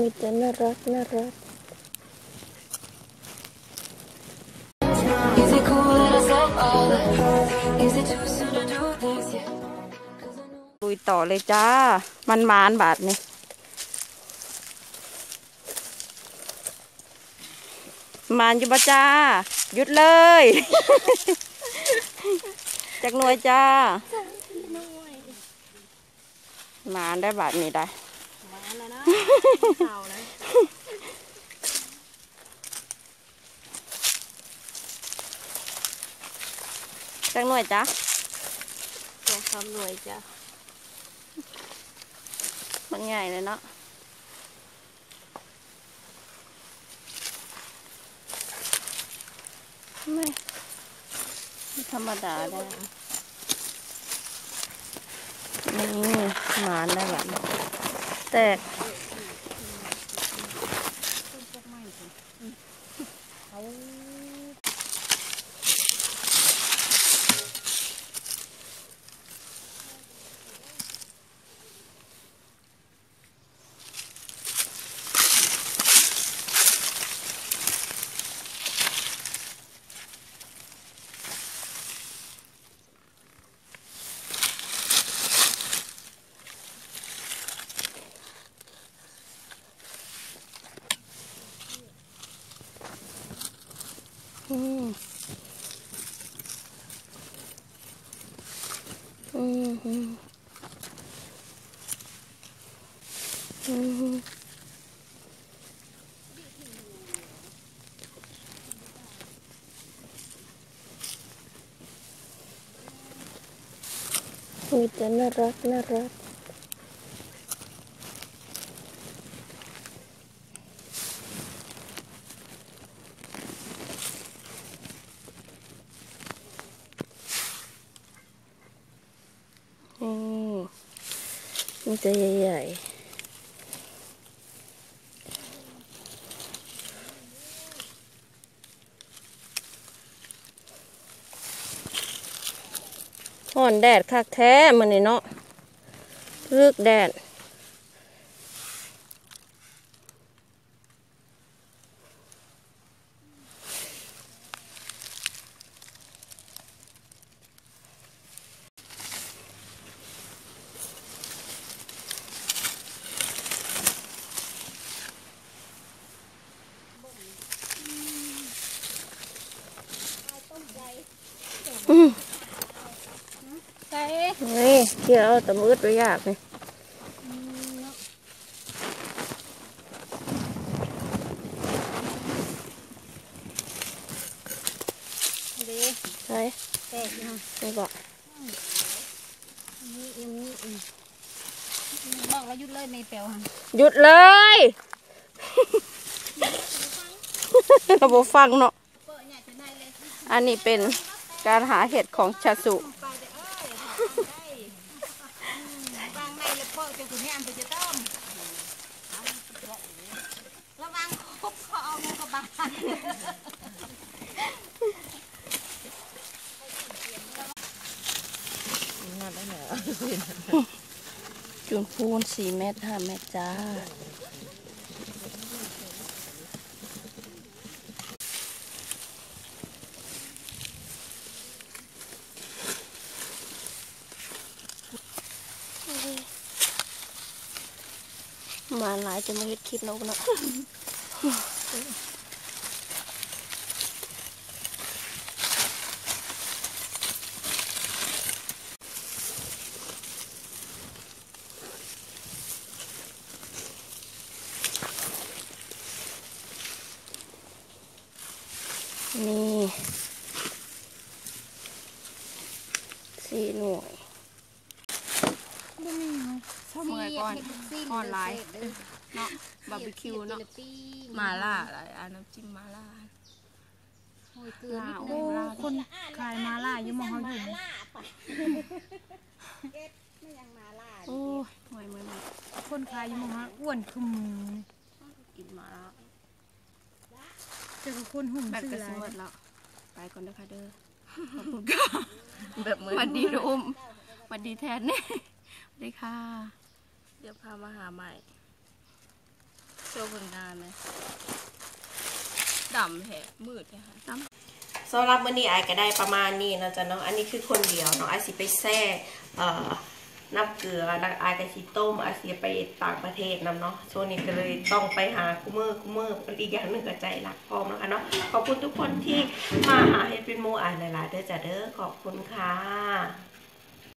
มีแต่น่ารักน่ารัก Is it cool that I said all that? Is it too soon to do this yet? ลุยต่อเลยจ้า มันมานบาทนี่มานอยู่บ่จ้า หยุดเลย จากหน่วยจ้า มานได้บาทนี้ได้ มาแล้วนะเก่านะจากหน่วยจ้าสองคำหน่วยจ้ะมันใหญ่เลยเนาะไม่ไม่ธรรมดาได้นี่หมานได้แบบนี้แตกอืม อืมอืมอืมมีแต่น่ารักน่ารัก นี่ มันจะใหญ่ๆห่อนแดดคักแท้มันนี่เนาะรึกแดด ใส่นี่เกี่ยวเอาแต่มืดไปยากนี่ดีใช่แตกนะไม่บอกนี่ยังนี่อีกบอกแล้วหยุดเลยไม่เปลวหันหยุดเลยเราบฟังเนาะเปิดเนี่ยจะได้เลยอันนี้เป็น การหาเห็ดของชาสุ วางในเลยเปิดจะคุณแม่ไปจะต้มระวังคบคอเอามือกระบาลจุนพูนสี่เมตรห้าเมตรจ้า มาหลายจะมาเฮ็ดคลิปนกเนาะนี่สี่หน่วย เมื่อยก่อนออนไลน์เนาะบาร์บีคิวเนาะมาล่าอะไรอันน้ำจิ้มมาล่าโอ้ยเกลือลานิดโอ้นึงคนขายมาล่าอยู่มองเขาอยู่โอ้ยเมื่อยเมื่อยเมื่อยคนขายอยู่มองเขาอ้วนคือหมูกินมาแล้วเจอคนหุ่มแบตซื้อกระอะไรสุนหมดแล้วไปก่อนเด้อค่ะเด้อขอบคุณค่ะแบบเหมือนวันดีนะอุ้มวันดีแทนเนี่ยสวัส ดีค่ะ เดี๋ยวพามาหาใหม่ไปว์ผลงานเลยดำแหะมืดเลยค่ะดำสำหรับมื้อนี้ไอายก็ได้ประมาณนี้นะจ๊ะเนาะ อันนี้คือคนเดียวเนาะไอายสิไปแซ่เอ่อน้ำเกลือแล้วไอายก็สิต้มไอายสิไปต่างประเทศนํเนาะช่วงนี้ก็เลยต้องไปหาคุมือคุมืออีกอย่างหนึ่งก็ใจรักพร้อมนะคะเนาะ ขอบคุณทุกคนที่มาหาเฮ็ดเป็นหมูอายหลายๆเด้อจ้ะเด้อ ขอบคุณค่ะ